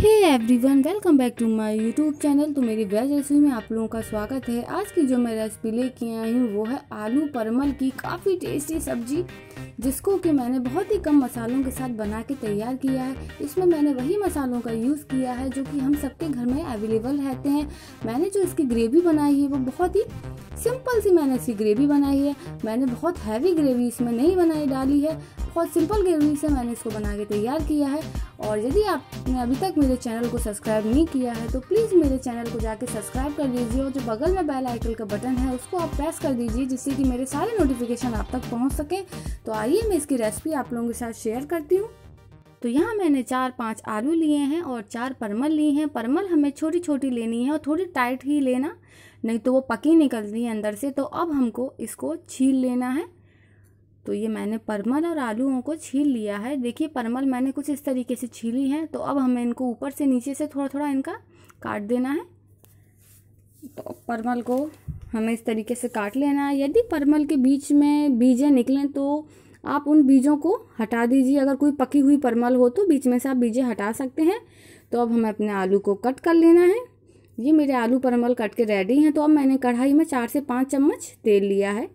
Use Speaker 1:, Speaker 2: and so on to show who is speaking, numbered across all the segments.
Speaker 1: Hey everyone welcome back to my YouTube channel तो मेरी veg recipe में आप लोगों का स्वागत है। आज की जो मैं रेसिपी लेके आई हूँ, वो है आलू परमल की काफ़ी टेस्टी सब्ज़ी, जिसको कि मैंने बहुत ही कम मसालों के साथ बना के तैयार किया है। इसमें मैंने वही मसालों का यूज़ किया है, जो कि हम सबके घर में अवेलेबल रहते हैं। मैंने जो इसकी ग्रेवी बनाई है, वो बहुत ही सिंपल सी मैंने इसकी ग्रेवी बनाई है। मैंने बहुत हैवी ग्रेवी इसमें नहीं बनाई डाली है। बहुत सिंपल ग्रेवी से मैंने इसको बना के तैयार किया है। और यदि आपने अभी तक मेरे चैनल को सब्सक्राइब नहीं किया है तो प्लीज़ मेरे चैनल को जाके सब्सक्राइब कर लीजिए और जो बगल में बेल आइकन का बटन है, उसको आप प्रेस कर दीजिए जिससे कि मेरे सारे नोटिफिकेशन आप तक पहुँच सकें। तो आइए मैं इसकी रेसिपी आप लोगों के साथ शेयर करती हूँ। तो यहाँ मैंने चार पाँच आलू लिए हैं और चार परमल लिए हैं। परमल हमें छोटी छोटी लेनी है और थोड़ी टाइट ही लेना, नहीं तो वो पकी निकलती है अंदर से। तो अब हमको इसको छील लेना है। तो ये मैंने परमल और आलूओं को छील लिया है। देखिए, परमल मैंने कुछ इस तरीके से छीली है तो अब हमें इनको ऊपर से नीचे से थोड़ा थोड़ा इनका काट देना है। तो परमल को हमें इस तरीके से काट लेना है। यदि परमल के बीच में बीजें निकलें तो आप उन बीजों को हटा दीजिए। अगर कोई पकी हुई परमल हो तो बीच में से आप बीजें हटा सकते हैं। तो अब हमें अपने आलू को कट कर लेना है। ये मेरे आलू परमल कट के रेडी हैं तो अब मैंने कढ़ाई में चार से पाँच चम्मच तेल लिया है।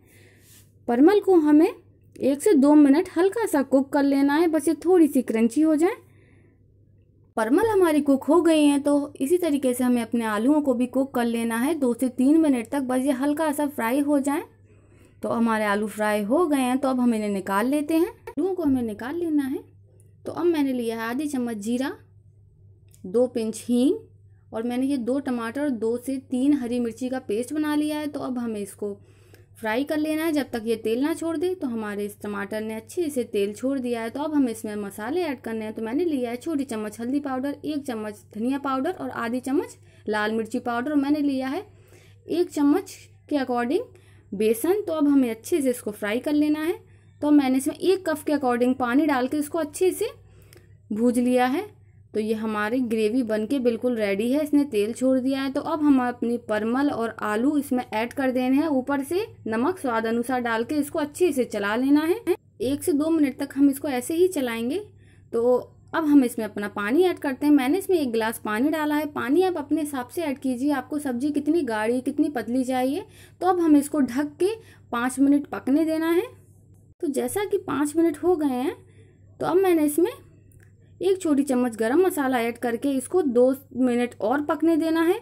Speaker 1: परमल को हमें एक से दो मिनट हल्का सा कुक कर लेना है, बस ये थोड़ी सी क्रंची हो जाए। परमल हमारी कुक हो गई हैं तो इसी तरीके से हमें अपने आलूओं को भी कुक कर लेना है। दो से तीन मिनट तक बस ये हल्का सा फ्राई हो जाए। तो हमारे आलू फ्राई हो गए हैं तो अब हम इन्हें निकाल लेते हैं। आलूओं को हमें निकाल लेना है। तो अब मैंने लिया है आधी चम्मच जीरा, दो पिंच हींग और मैंने ये दो टमाटर, दो से तीन हरी मिर्ची का पेस्ट बना लिया है। तो अब हमें इसको फ्राई कर लेना है। जब तक ये तेल ना छोड़ दे तो हमारे इस टमाटर ने अच्छे से तेल छोड़ दिया है। तो अब हम इसमें मसाले ऐड करने हैं। तो मैंने लिया है छोटी चम्मच हल्दी पाउडर, एक चम्मच धनिया पाउडर और आधी चम्मच लाल मिर्ची पाउडर। मैंने लिया है एक चम्मच के अकॉर्डिंग बेसन। तो अब हमें अच्छे से इसको फ्राई कर लेना है। तो मैंने इसमें एक कप के अकॉर्डिंग पानी डाल के इसको अच्छे से भूज लिया है। तो ये हमारी ग्रेवी बनके बिल्कुल रेडी है, इसने तेल छोड़ दिया है तो अब हम अपनी परमल और आलू इसमें ऐड कर देने हैं, ऊपर से नमक स्वाद अनुसार डाल के इसको अच्छे से चला लेना है। एक से दो मिनट तक हम इसको ऐसे ही चलाएँगे तो अब हम इसमें अपना पानी ऐड करते हैं। मैंने इसमें एक गिलास पानी डाला है, पानी आप अपने हिसाब से ऐड कीजिए, आपको सब्ज़ी कितनी गाढ़ी, कितनी पतली चाहिए। तो अब हम इसको ढक के पाँच मिनट पकने देना है। तो जैसा कि पाँच मिनट हो गए हैं तो अब मैंने इसमें एक छोटी चम्मच गरम मसाला ऐड करके इसको दो मिनट और पकने देना है।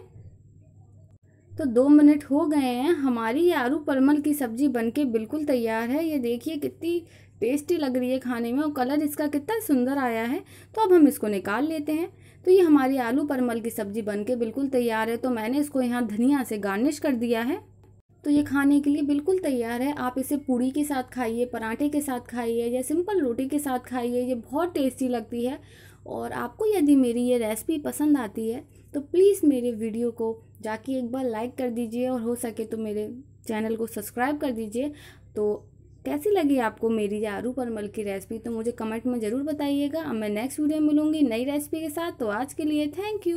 Speaker 1: तो दो मिनट हो गए हैं। हमारी ये आलू परमल की सब्ज़ी बनके बिल्कुल तैयार है। ये देखिए कितनी टेस्टी लग रही है खाने में और कलर इसका कितना सुंदर आया है। तो अब हम इसको निकाल लेते हैं। तो ये हमारी आलू परमल की सब्ज़ी बनके बिल्कुल तैयार है। तो मैंने इसको यहाँ धनिया से गार्निश कर दिया है। तो ये खाने के लिए बिल्कुल तैयार है। आप इसे पूड़ी के साथ खाइए, पराठे के साथ खाइए या सिंपल रोटी के साथ खाइए, ये बहुत टेस्टी लगती है। और आपको यदि मेरी ये रेसिपी पसंद आती है तो प्लीज़ मेरे वीडियो को जाके एक बार लाइक कर दीजिए और हो सके तो मेरे चैनल को सब्सक्राइब कर दीजिए। तो कैसी लगी आपको मेरी आलू परमल की रेसिपी तो मुझे कमेंट में ज़रूर बताइएगा। अब मैं नेक्स्ट वीडियो में मिलूँगी नई रेसिपी के साथ। तो आज के लिए थैंक यू।